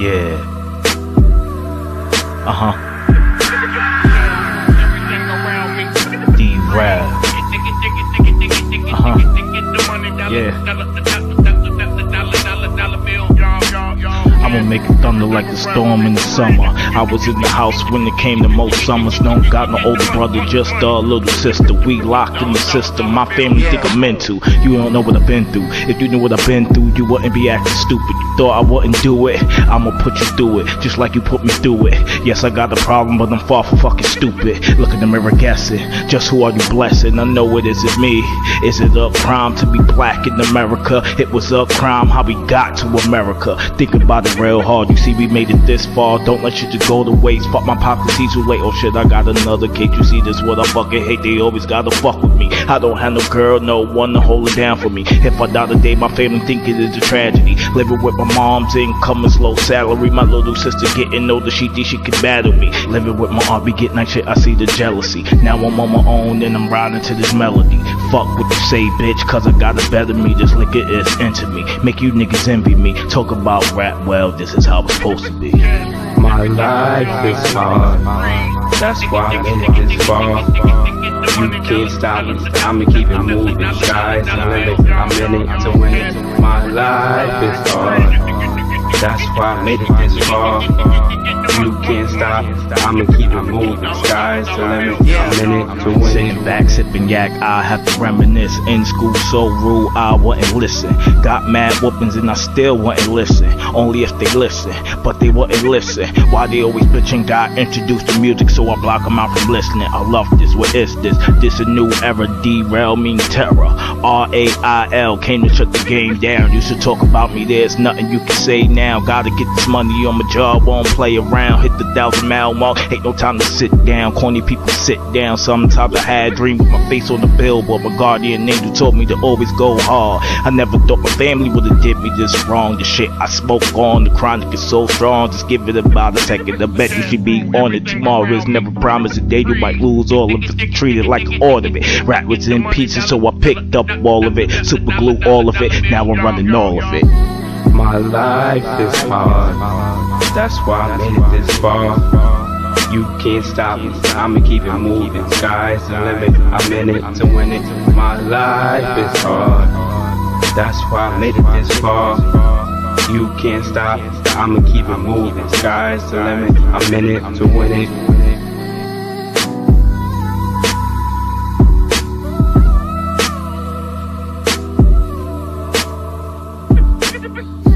Yeah. Uh huh. Make it thunder like the storm in the summer. I was in the house when it came to most summers. Don't got no older brother, just a little sister. We locked in the system. My family think I'm mental. You don't know what I've been through. If you knew what I've been through, you wouldn't be acting stupid. You thought I wouldn't do it. I'ma put you through it, just like you put me through it. Yes, I got a problem, but I'm far from fucking stupid. Look in the mirror, guessing. Just who are you blessing? I know it isn't me. Is it a crime to be black in America? It was a crime how we got to America. Think about it real hard. You see, we made it this far. Don't let shit just go to waste. Fuck my he's too late. Oh shit, I got another case. You see, this what I fucking hate. They always gotta fuck with me. I don't have no girl, no one to hold it down for me. If I die today, my family think it is a tragedy. Living with my mom's income is low salary. My little sister getting older, she think she can battle me. Living with my aunt, be getting that shit. I see the jealousy. Now I'm on my own and I'm riding to this melody. Fuck what you say, bitch, cause I gotta better me. This liquor is into me. Make you niggas envy me. Talk about rap, well, this is how it's supposed to be. My life is hard. That's why I'm in it this far. You can't stop me. I'ma keep it moving. Sky's the limit. I'm in it to win it. My life is hard. That's why I made it this far. Stop. I'ma keep it moving. Sky's the limit. I'm it to win Sitting back, sipping yak, I have to reminisce. In school, so rude, I wouldn't listen. Got mad whoopings and I still wouldn't listen. Only if they listen, but they wouldn't listen. Why they always bitching? Got introduced to music, so I block them out from listening. I love this. What is this? This a new era. D.Rail means terror. R A I L came to shut the game down. Used to talk about me. There's nothing you can say now. Gotta get this money on my job. Won't play around. Hit the thousand mile mark. Ain't no time to sit down. Corny people sit down. Sometimes I had a dream with my face on the billboard. My guardian angel told me to always go hard. I never thought my family would have did me this wrong. The shit I spoke on, the chronic is so strong. Just give it about a second. I bet you should be on it tomorrow. Is never promised a day you might lose all of it. Treat it like order of it. Rap was in pieces, so I picked up all of it. Super glue all of it. Now I'm running all of it. My life is hard. That's why I made it this far. You can't stop me. I'ma keep it moving. Sky's the limit. I'm in it to win it. My life is hard. That's why I made it this far. You can't stop. I'ma keep it moving. Sky's the limit. I'm in it to win it. Get the bitch.